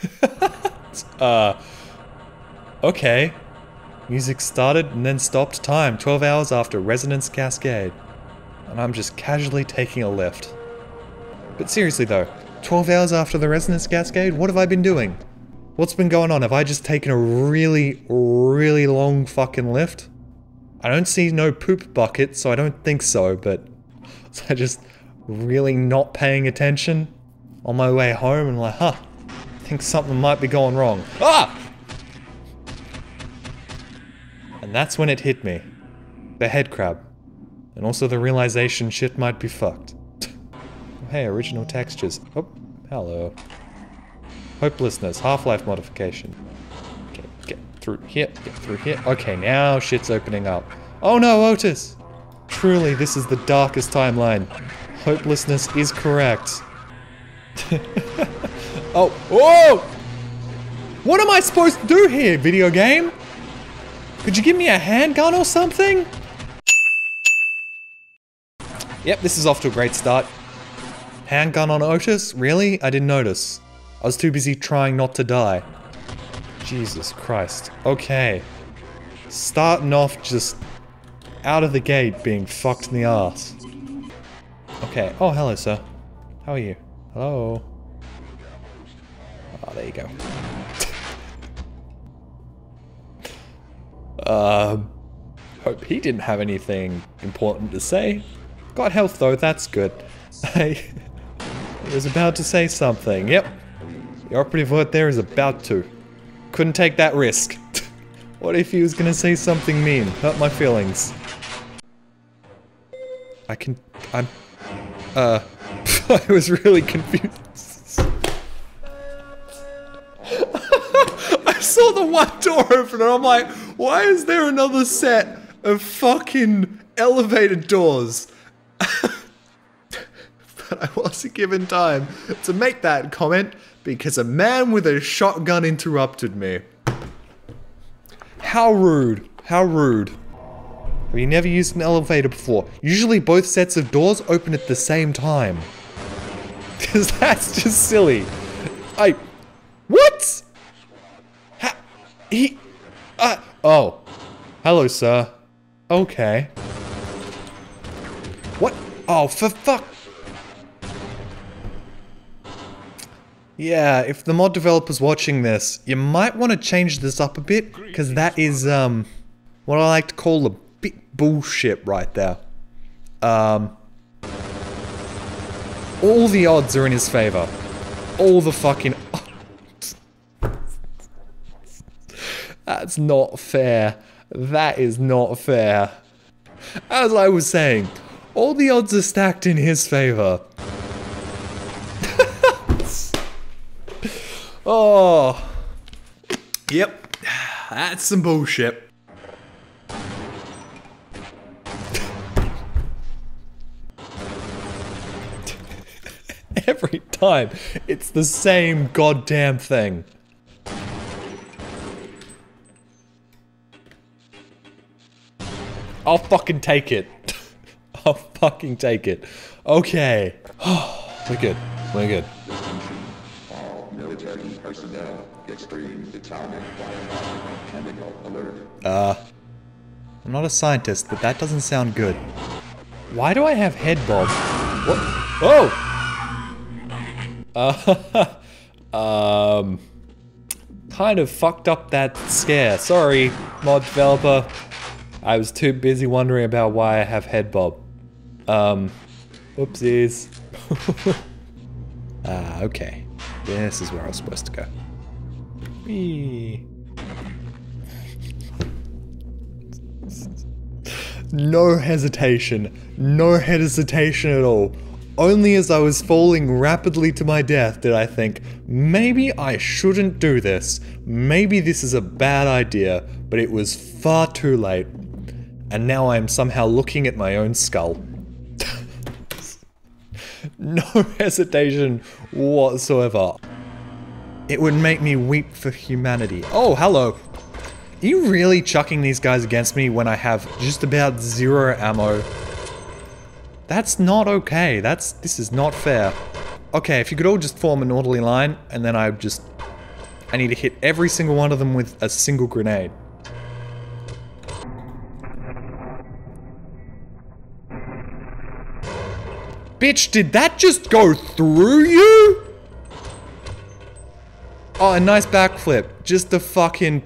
uh, okay. Music started and then stopped time, 12 hours after Resonance Cascade. And I'm just casually taking a lift. But seriously though, 12 hours after the Resonance Cascade, what have I been doing? What's been going on? Have I just taken a really, really long fucking lift? I don't see no poop bucket, so I don't think so, but was I just really not paying attention on my way home and like, huh, think something might be going wrong. Ah! And that's when it hit me. The head crab. And also the realization shit might be fucked. hey, original textures. Oh, hello. Hopelessness, Half-Life modification. Okay, get through here, get through here. Okay, now shit's opening up. Oh no, Otis! Truly, this is the darkest timeline. Hopelessness is correct. oh, whoa! What am I supposed to do here, video game? Could you give me a handgun or something? Yep, this is off to a great start. Handgun on Otis? Really? I didn't notice. I was too busy trying not to die. Jesus Christ. Okay. Starting off just out of the gate being fucked in the ass. Okay. Oh, hello, sir. How are you? Hello? There you go. Um, hope he didn't have anything important to say. Got health though, that's good. I was about to say something. Yep. The operative word there is about to. Couldn't take that risk. what if he was gonna say something mean? Hurt my feelings. I can... I'm... Uh... I was really confused. Saw the one door open and I'm like, why is there another set of fucking elevator doors? but I wasn't given time to make that comment because a man with a shotgun interrupted me. How rude. How rude. Have you never used an elevator before? Usually both sets of doors open at the same time. Because that's just silly. I... What? He... Uh, oh. Hello, sir. Okay. What? Oh, for fuck... Yeah, if the mod developer's watching this, you might want to change this up a bit, because that is, um, what I like to call a bit bullshit right there. Um, all the odds are in his favor. All the fucking... That's not fair. That is not fair. As I was saying, all the odds are stacked in his favor. oh. Yep. That's some bullshit. Every time, it's the same goddamn thing. I'll fucking take it. I'll fucking take it. Okay. We're good. We're good. Military personnel, extreme atomic chemical alert. Uh, I'm not a scientist, but that doesn't sound good. Why do I have head bob? What? Oh! Uh, um, kind of fucked up that scare. Sorry, mod developer. I was too busy wondering about why I have head bob. Um, oopsies. ah, okay. This is where I was supposed to go. Whee. No hesitation. No hesitation at all. Only as I was falling rapidly to my death did I think, maybe I shouldn't do this. Maybe this is a bad idea, but it was far too late. And now I am somehow looking at my own skull. no hesitation whatsoever. It would make me weep for humanity. Oh, hello. Are you really chucking these guys against me when I have just about zero ammo? That's not okay. That's- this is not fair. Okay, if you could all just form an orderly line, and then I just I need to hit every single one of them with a single grenade. Bitch, did that just go through you? Oh, a nice backflip. Just a fucking...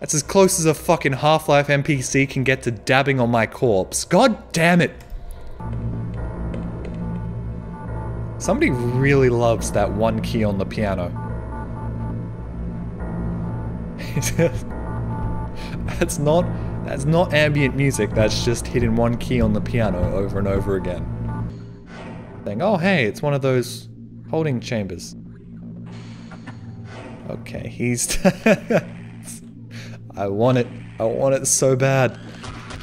That's as close as a fucking Half-Life NPC can get to dabbing on my corpse. God damn it. Somebody really loves that one key on the piano. that's not that's not ambient music, that's just hitting one key on the piano over and over again. Saying, oh hey, it's one of those holding chambers. Okay, he's I want it. I want it so bad.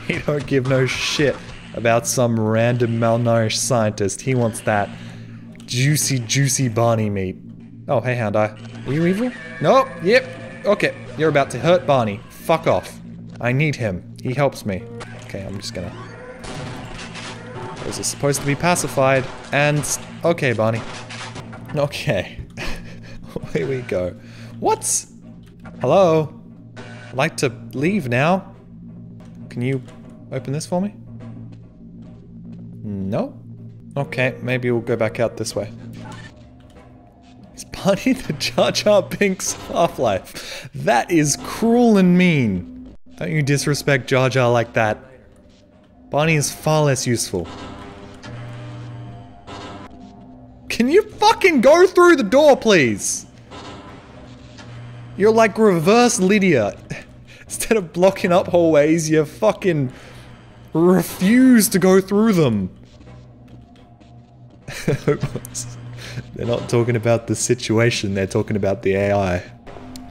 He don't give no shit about some random malnourished scientist. He wants that juicy, juicy Barney meat. Oh, hey, Houndeye. Are you evil? Nope. Yep. Okay. You're about to hurt Barney. Fuck off. I need him. He helps me. Okay, I'm just gonna... Those are supposed to be pacified. And... Okay, Barney. Okay. Here we go. What? Hello? I'd like to leave now. Can you open this for me? No? Okay, maybe we'll go back out this way. Is Barney the Jar Jar Binks Half-Life? That is cruel and mean. Don't you disrespect Jar Jar like that. Barney is far less useful. Can you fucking go through the door, please? You're like reverse Lydia. Instead of blocking up hallways, you fucking refuse to go through them. they're not talking about the situation, they're talking about the AI.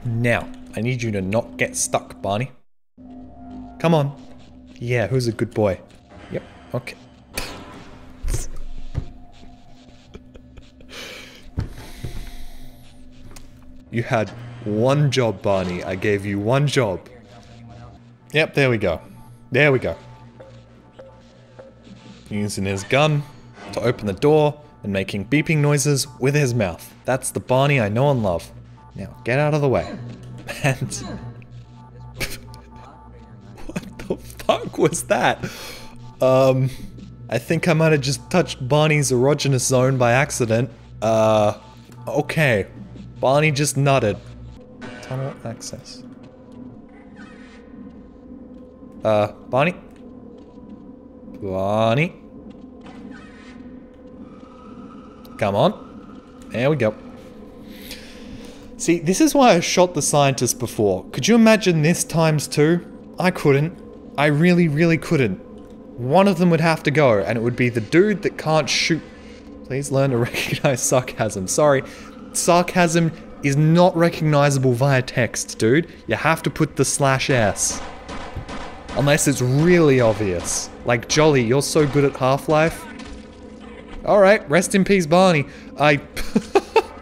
Now, I need you to not get stuck, Barney. Come on. Yeah, who's a good boy? Yep, okay. you had one job, Barney. I gave you one job. Yep, there we go. There we go. Using his gun to open the door and making beeping noises with his mouth. That's the Barney I know and love. Now, get out of the way. And... fuck was that? Um... I think I might have just touched Barney's erogenous zone by accident. Uh... Okay. Barney just nodded. Tunnel access. Uh, Barney? Barney? Come on. There we go. See, this is why I shot the scientist before. Could you imagine this times two? I couldn't. I really, really couldn't. One of them would have to go, and it would be the dude that can't shoot. Please learn to recognize sarcasm. Sorry. Sarcasm is not recognizable via text, dude. You have to put the slash S. Unless it's really obvious. Like, Jolly, you're so good at Half-Life. Alright, rest in peace, Barney. I...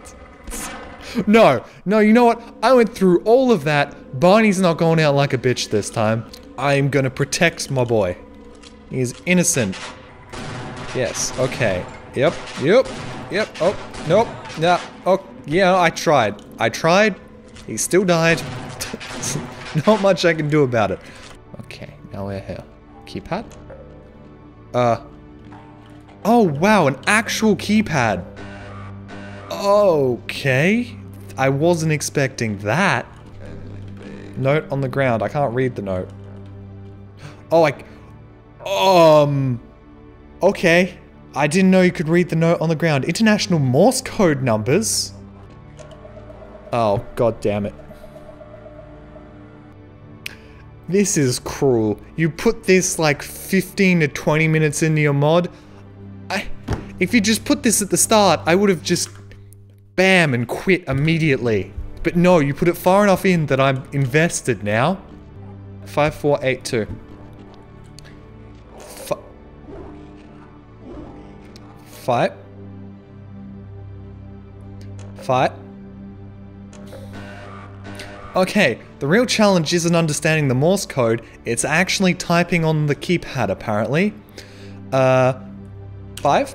no, no, you know what? I went through all of that. Barney's not going out like a bitch this time. I'm gonna protect my boy. He's innocent. Yes, okay. Yep, yep, yep, oh, nope, yeah, oh, yeah, I tried. I tried. He still died. not much I can do about it. Okay, now we're here. Keypad? Uh, Oh, wow, an actual keypad. Okay. I wasn't expecting that. Note on the ground. I can't read the note. Oh, like, Um... Okay. I didn't know you could read the note on the ground. International Morse code numbers? Oh, god damn it. This is cruel. You put this like 15 to 20 minutes into your mod, I, if you just put this at the start, I would have just bam and quit immediately. But no, you put it far enough in that I'm invested now. 5482. Fight. Fight. Okay, the real challenge isn't understanding the Morse code, it's actually typing on the keypad apparently. Uh, Five?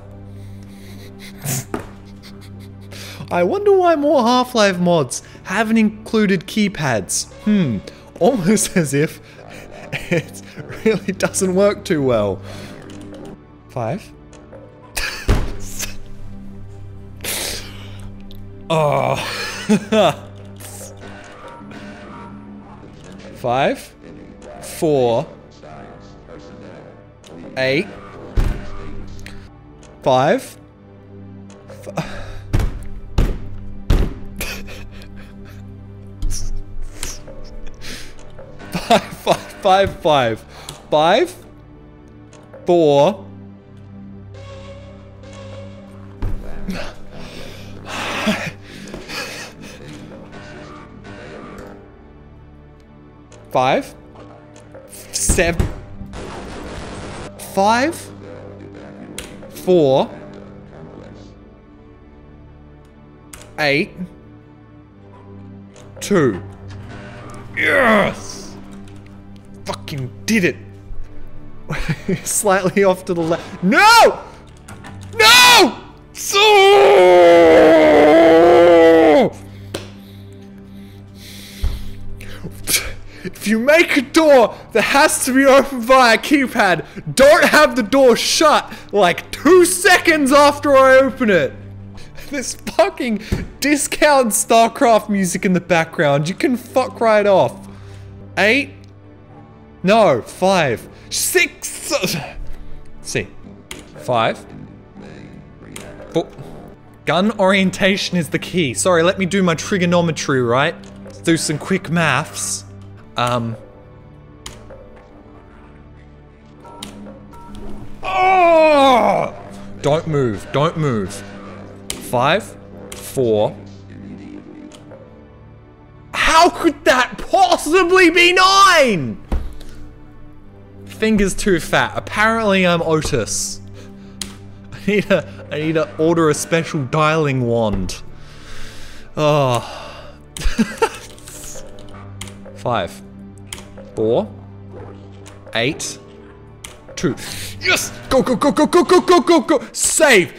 I wonder why more Half-Life mods haven't included keypads. Hmm, almost as if it really doesn't work too well. Five. Oh. Five. Four. Eight. Five. Five, five, five, five. Five. Four. Five. Seven. Five. Four. Eight. Two. Yes! Fucking did it! Slightly off to the left. No! A door that has to be opened via keypad, don't have the door shut like two seconds after I open it. This fucking discount StarCraft music in the background. You can fuck right off. Eight? No, five. Six. see. Five. Four. Gun orientation is the key. Sorry, let me do my trigonometry, right? Let's do some quick maths. Um. Don't move. Don't move. Five, four. How could that possibly be nine? Fingers too fat. Apparently I'm Otis. I need to, I need to order a special dialing wand. Oh. Five. Four. Eight. Yes! Go, go, go, go, go, go, go, go, go! Save!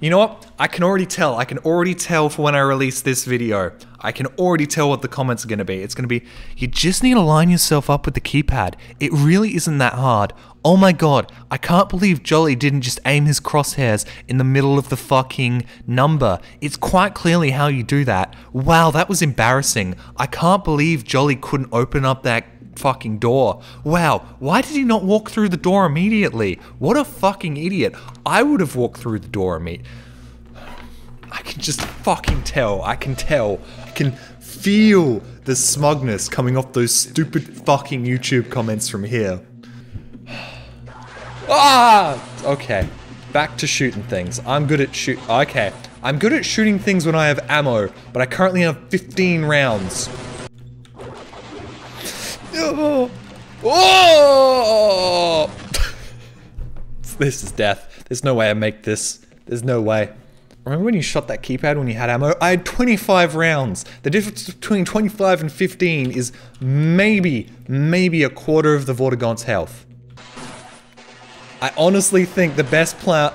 You know what? I can already tell. I can already tell for when I release this video. I can already tell what the comments are going to be. It's going to be, you just need to line yourself up with the keypad. It really isn't that hard. Oh my god, I can't believe Jolly didn't just aim his crosshairs in the middle of the fucking number. It's quite clearly how you do that. Wow, that was embarrassing. I can't believe Jolly couldn't open up that fucking door. Wow, why did he not walk through the door immediately? What a fucking idiot. I would have walked through the door immediately. I can just fucking tell. I can tell. I can feel the smugness coming off those stupid fucking YouTube comments from here. ah! Okay. Back to shooting things. I'm good at shoot- Okay. I'm good at shooting things when I have ammo, but I currently have 15 rounds. Oh! this is death. There's no way I make this. There's no way. Remember when you shot that keypad when you had ammo? I had 25 rounds. The difference between 25 and 15 is maybe, maybe a quarter of the Vortigaunt's health. I honestly think the best plan...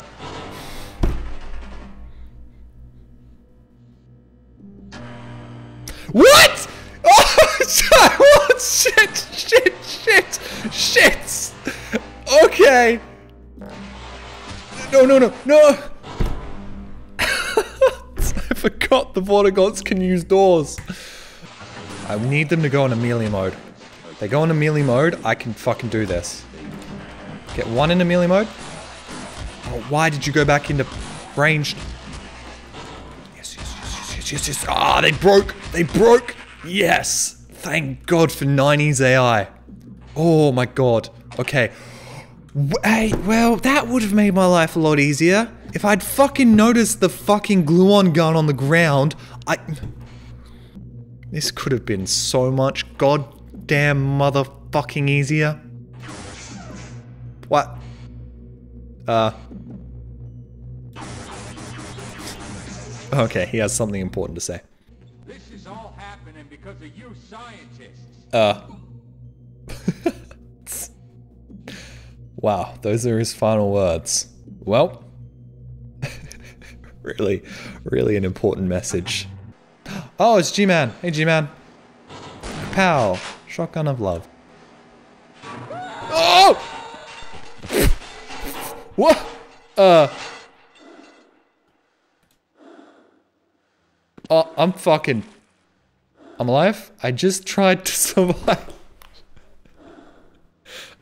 What?! Oh, what? Shit, shit, shit, Okay! No, no, no, no! I forgot the Vortigaunts can use doors. I need them to go into melee mode. They go into melee mode, I can fucking do this. Get one into melee mode. Oh, why did you go back into ranged? Yes, yes, yes, yes, yes, yes. Ah, they broke. They broke. Yes. Thank God for 90s AI. Oh my God. Okay. Hey, well, that would have made my life a lot easier. If I'd fucking noticed the fucking gluon gun on the ground, I... This could have been so much goddamn motherfucking easier. What? Uh... Okay, he has something important to say. This is all happening because of you scientists. Uh... wow, those are his final words. Well... really, really an important message. Oh, it's G-Man. Hey, G-Man. Pow. Shotgun of love. Oh! What? Uh. Oh, I'm fucking. I'm alive? I just tried to survive.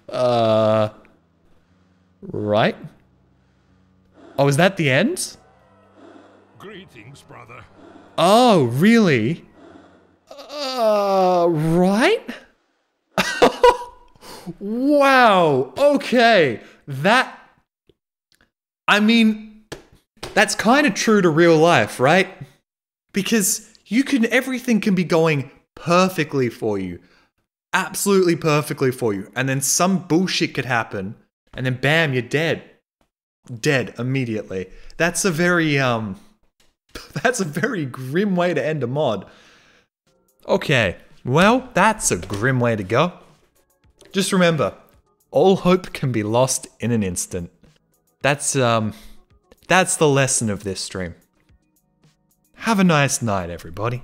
Uh. Right? Oh, is that the end? Greetings, brother. Oh, really? Uh, right? wow. Okay. That. I mean, that's kind of true to real life, right? Because you can, everything can be going perfectly for you. Absolutely perfectly for you. And then some bullshit could happen, and then bam, you're dead. Dead immediately. That's a very, um, that's a very grim way to end a mod. Okay, well, that's a grim way to go. Just remember, all hope can be lost in an instant. That's, um, that's the lesson of this stream. Have a nice night, everybody.